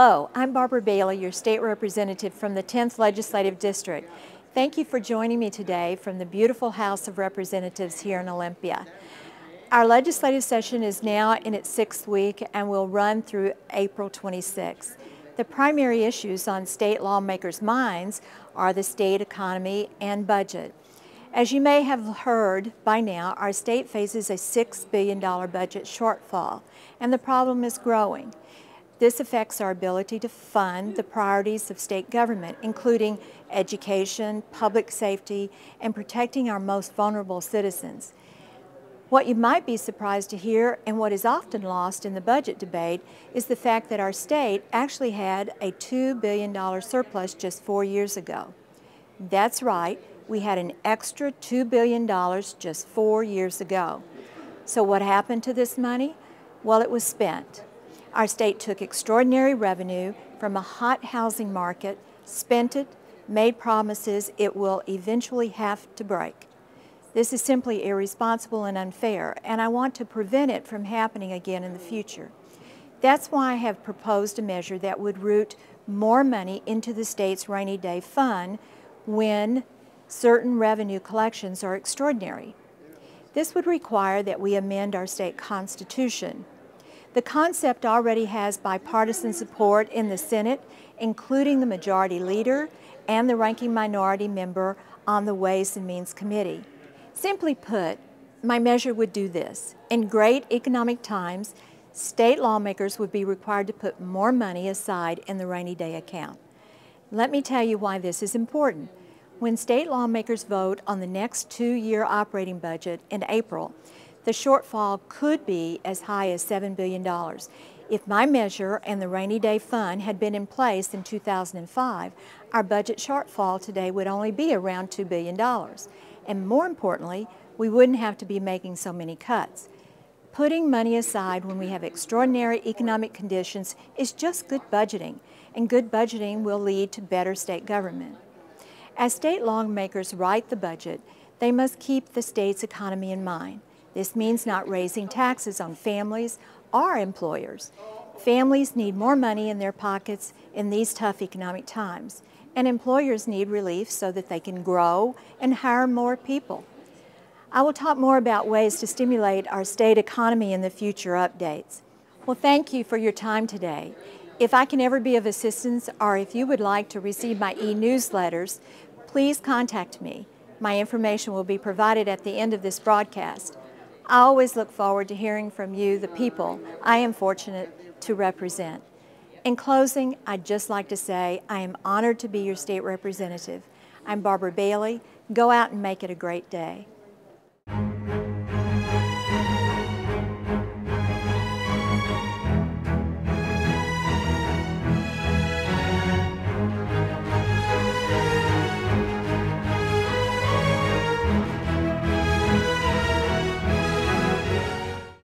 Hello, I'm Barbara Bailey, your state representative from the 10th Legislative District. Thank you for joining me today from the beautiful House of Representatives here in Olympia. Our legislative session is now in its sixth week and will run through April 26. The primary issues on state lawmakers' minds are the state economy and budget. As you may have heard by now, our state faces a $6 billion budget shortfall, and the problem is growing. This affects our ability to fund the priorities of state government, including education, public safety, and protecting our most vulnerable citizens. What you might be surprised to hear, and what is often lost in the budget debate, is the fact that our state actually had a $2 billion surplus just four years ago. That's right, we had an extra $2 billion just four years ago. So what happened to this money? Well, it was spent. Our state took extraordinary revenue from a hot housing market, spent it, made promises it will eventually have to break. This is simply irresponsible and unfair, and I want to prevent it from happening again in the future. That's why I have proposed a measure that would route more money into the state's rainy day fund when certain revenue collections are extraordinary. This would require that we amend our state constitution the concept already has bipartisan support in the Senate, including the majority leader and the ranking minority member on the Ways and Means Committee. Simply put, my measure would do this. In great economic times, state lawmakers would be required to put more money aside in the rainy day account. Let me tell you why this is important. When state lawmakers vote on the next two-year operating budget in April, the shortfall could be as high as $7 billion. If my measure and the rainy day fund had been in place in 2005, our budget shortfall today would only be around $2 billion. And more importantly, we wouldn't have to be making so many cuts. Putting money aside when we have extraordinary economic conditions is just good budgeting, and good budgeting will lead to better state government. As state lawmakers write the budget, they must keep the state's economy in mind. This means not raising taxes on families or employers. Families need more money in their pockets in these tough economic times, and employers need relief so that they can grow and hire more people. I will talk more about ways to stimulate our state economy in the future updates. Well, thank you for your time today. If I can ever be of assistance or if you would like to receive my e-newsletters, please contact me. My information will be provided at the end of this broadcast. I always look forward to hearing from you, the people I am fortunate to represent. In closing, I'd just like to say I am honored to be your state representative. I'm Barbara Bailey. Go out and make it a great day.